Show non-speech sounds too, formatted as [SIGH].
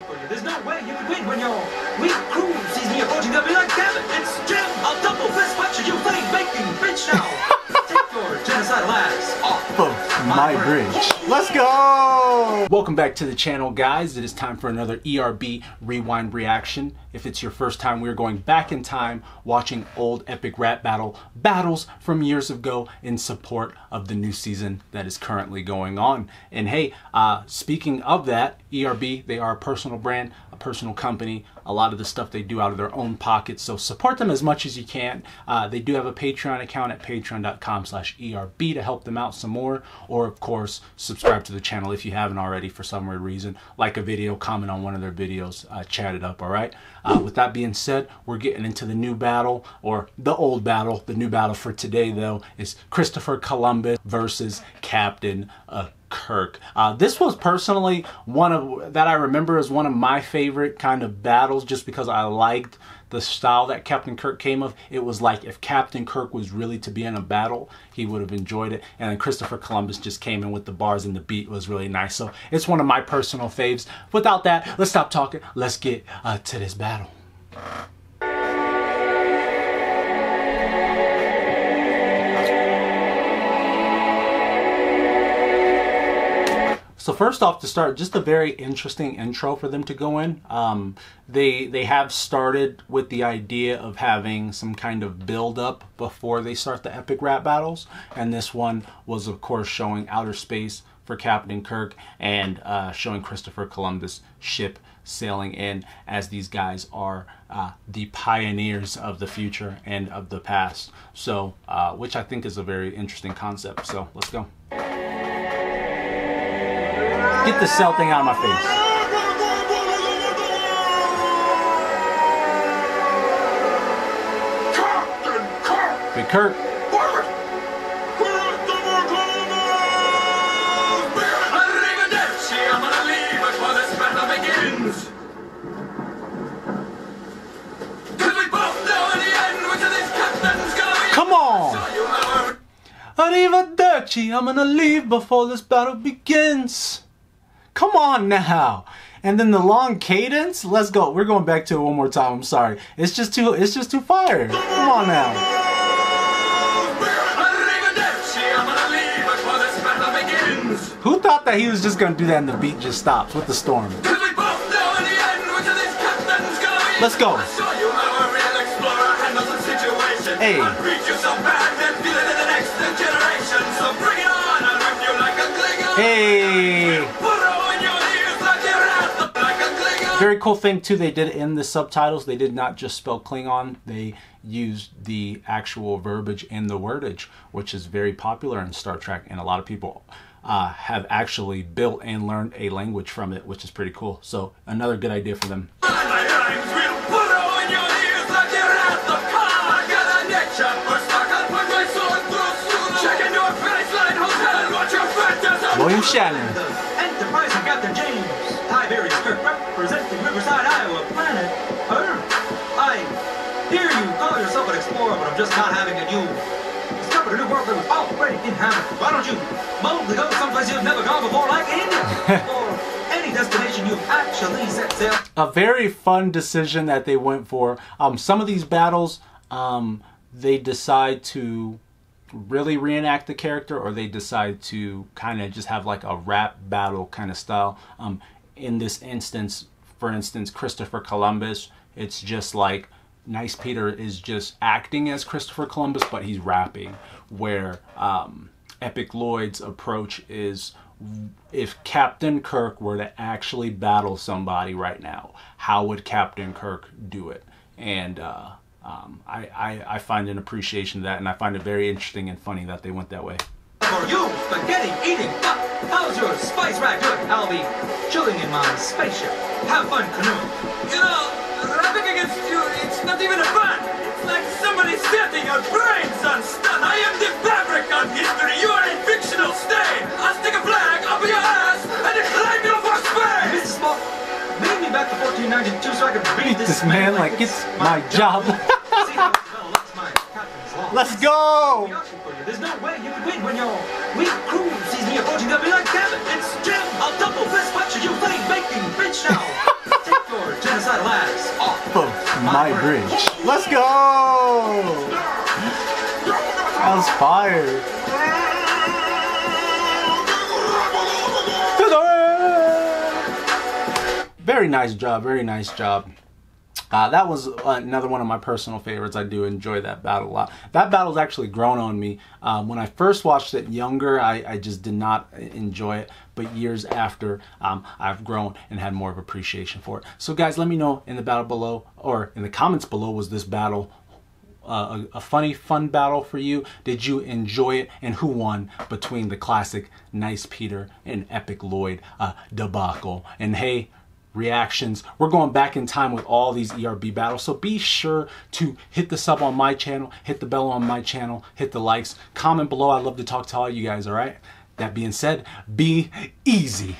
There's no way you could win when your weak crew sees me approaching. They'll be like, damn it, it's Jim. I'll double fist punch you, baking bitch now. [LAUGHS] Take your genocidal ass off of my bridge. Let's go! Welcome back to the channel, guys. It is time for another ERB Rewind reaction. If it's your first time, we're going back in time watching old epic rap battle battles from years ago in support of the new season that is currently going on. And hey, uh, speaking of that, ERB, they are a personal brand, a personal company. A lot of the stuff they do out of their own pockets, so support them as much as you can. Uh, they do have a Patreon account at patreon.com slash ERB to help them out some more, or of course, subscribe to the channel if you haven't already for some weird reason. Like a video, comment on one of their videos, uh, chat it up, all right? Uh, with that being said, we're getting into the new battle, or the old battle. The new battle for today, though, is Christopher Columbus versus Captain uh, Kirk. Uh, this was personally one of that I remember as one of my favorite kind of battles, just because I liked the style that Captain Kirk came of. It was like if Captain Kirk was really to be in a battle, he would have enjoyed it. And then Christopher Columbus just came in with the bars and the beat was really nice. So it's one of my personal faves. Without that, let's stop talking. Let's get uh, to this battle. So first off, to start, just a very interesting intro for them to go in. Um, they they have started with the idea of having some kind of build up before they start the epic rap battles, and this one was of course showing outer space for Captain Kirk and uh, showing Christopher Columbus ship sailing in as these guys are uh, the pioneers of the future and of the past. So, uh, which I think is a very interesting concept. So let's go. Get the cell thing out of my face. Big Kirk. Come on! Arrivederci, I'm gonna leave before this battle begins. Come on now. And then the long cadence. Let's go. We're going back to it one more time. I'm sorry. It's just too. It's just too fire. Come on now. Who thought that he was just gonna do that and the beat just stops with the storm? Let's go. Hey. Hey. [LAUGHS] Very cool thing too, they did in the subtitles, they did not just spell Klingon, they used the actual verbiage and the wordage, which is very popular in Star Trek, and a lot of people uh, have actually built and learned a language from it, which is pretty cool. So another good idea for them. William Shatner. Riverside, Iowa, planet Earth. I hear you call yourself an explorer, but I'm just not having it. You discovered a new world that was already inhabited. Why don't you boldly go someplace you've never gone before, like India? [LAUGHS] or any destination you've actually set sail. A very fun decision that they went for. Um, some of these battles, um, they decide to really reenact the character or they decide to kind of just have like a rap battle kind of style. Um, in this instance, for instance, Christopher Columbus, it's just like Nice Peter is just acting as Christopher Columbus, but he's rapping. Where um, Epic Lloyd's approach is if Captain Kirk were to actually battle somebody right now, how would Captain Kirk do it? And uh, um, I, I, I find an appreciation of that, and I find it very interesting and funny that they went that way. For you, spaghetti eating how's your spice rack? I'll be chilling in my spaceship. Have fun canoeing. You know, rapping against you, it's not even a fun. It's like somebody setting your brains on stun. I am the fabric of history. You are a fictional stain. I'll stick a flag up your ass and claim you for space. Mr. Spock, bring me back to 1492 so I can beat this, this man like it's my, my job. [LAUGHS] Let's go! There's no way you could win when your weak crew sees me approaching. They'll be like, damn it, it's Jim! I'll double fist punch you, fucking bridge now! [LAUGHS] Take your genocide lives off of my, my bridge. bridge. Let's go! That was fire. Very nice job, very nice job. Uh, that was another one of my personal favorites. I do enjoy that battle a lot. That battle's actually grown on me. Um, when I first watched it younger, I, I, just did not enjoy it. But years after, um, I've grown and had more of appreciation for it. So guys, let me know in the battle below or in the comments below, was this battle uh, a, a, funny, fun battle for you? Did you enjoy it? And who won between the classic Nice Peter and Epic Lloyd uh, debacle? And hey, reactions. We're going back in time with all these ERB battles. So be sure to hit the sub on my channel, hit the bell on my channel, hit the likes, comment below. i love to talk to all you guys, all right? That being said, be easy.